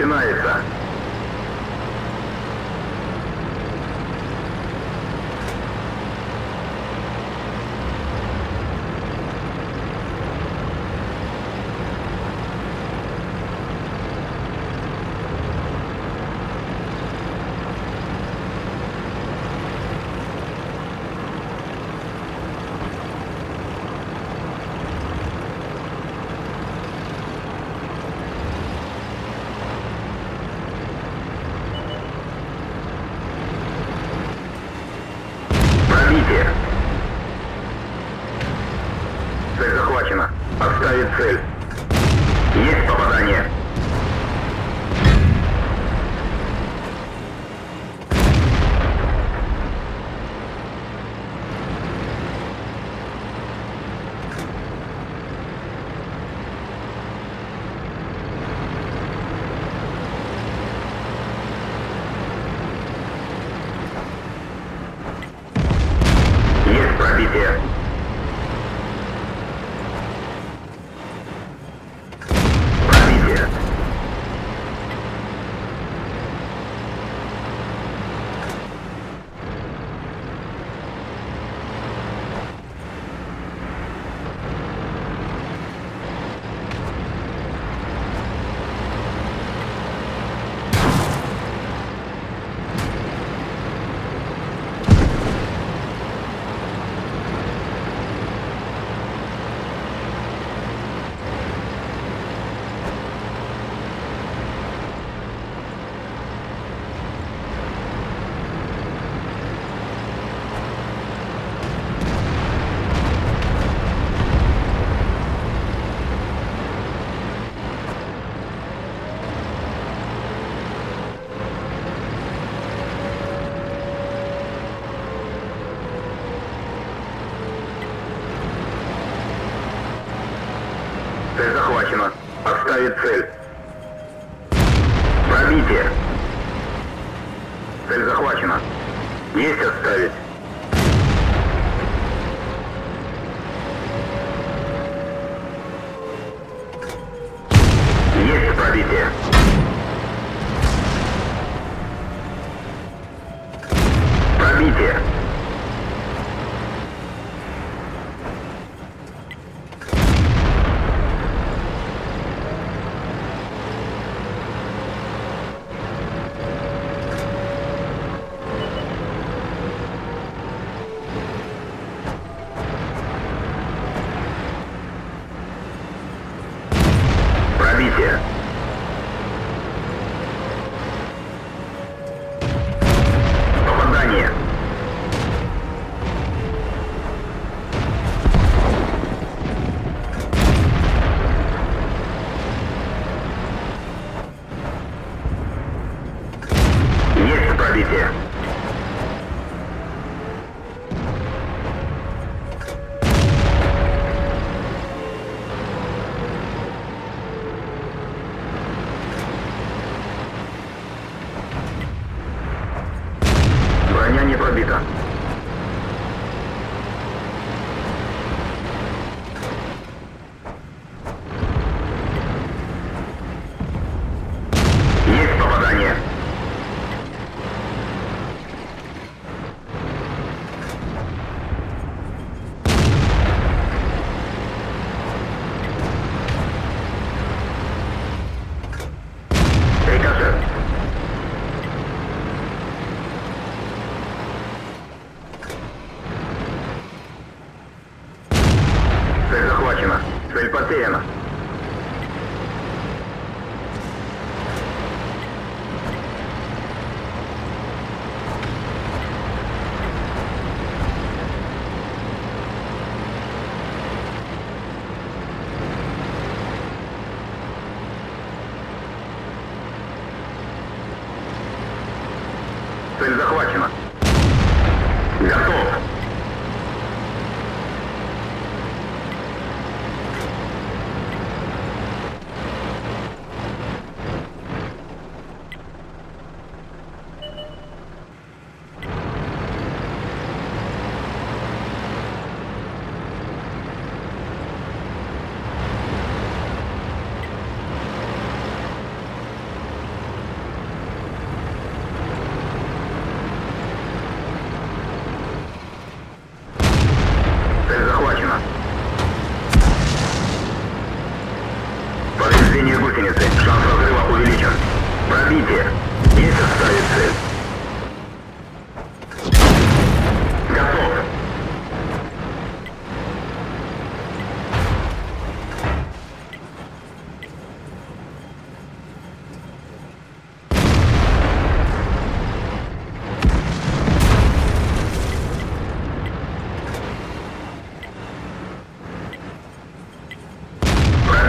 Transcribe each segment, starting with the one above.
Schimmerhilfe. Отставить цель. Есть попадание. Есть пробитие. Пробитие. Цель захвачена. Отставить цель. Пробитие. Цель захвачена. Есть отставить. Есть. Пробитие. órbita. Цель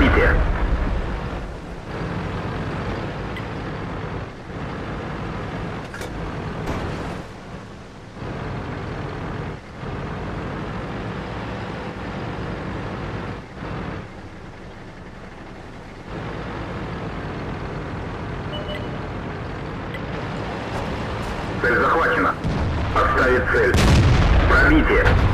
Сити. Цель захвачена. Отставить цель. Пробитие.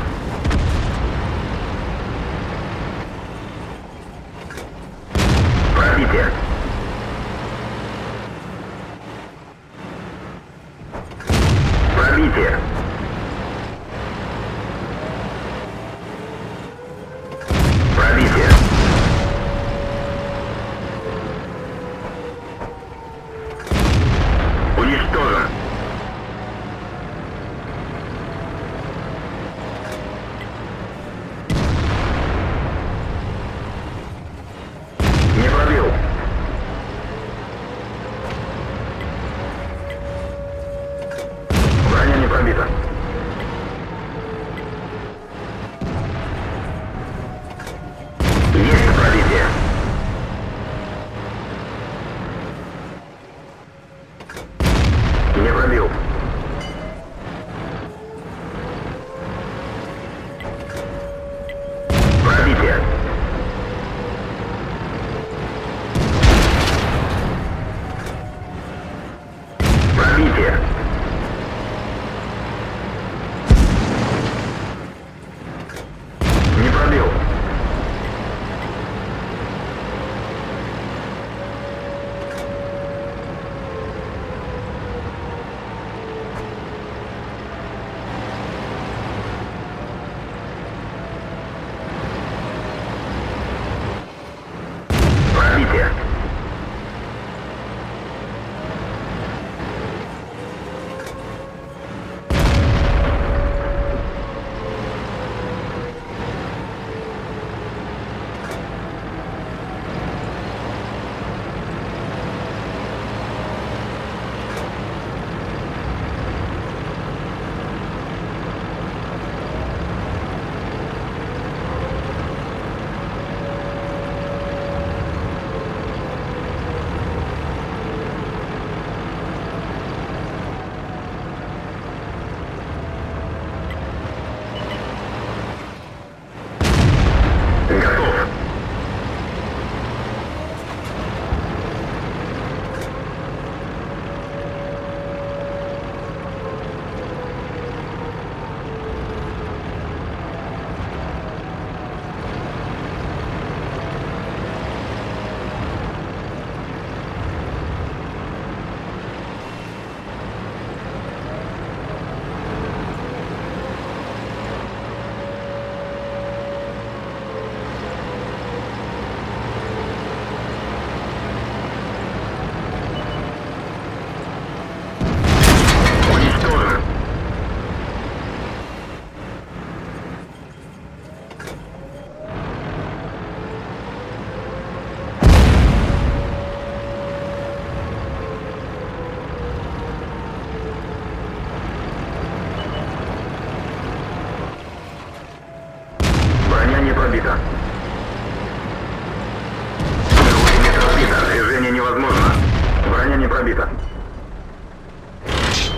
пробита.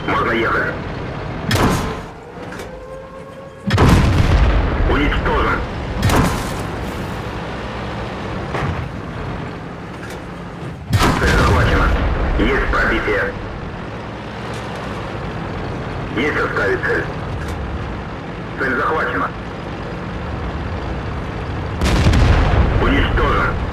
Можно ехать. Уничтожен. Цель захвачена. Есть пробитие. Есть оставить цель. Цель захвачена. Уничтожен.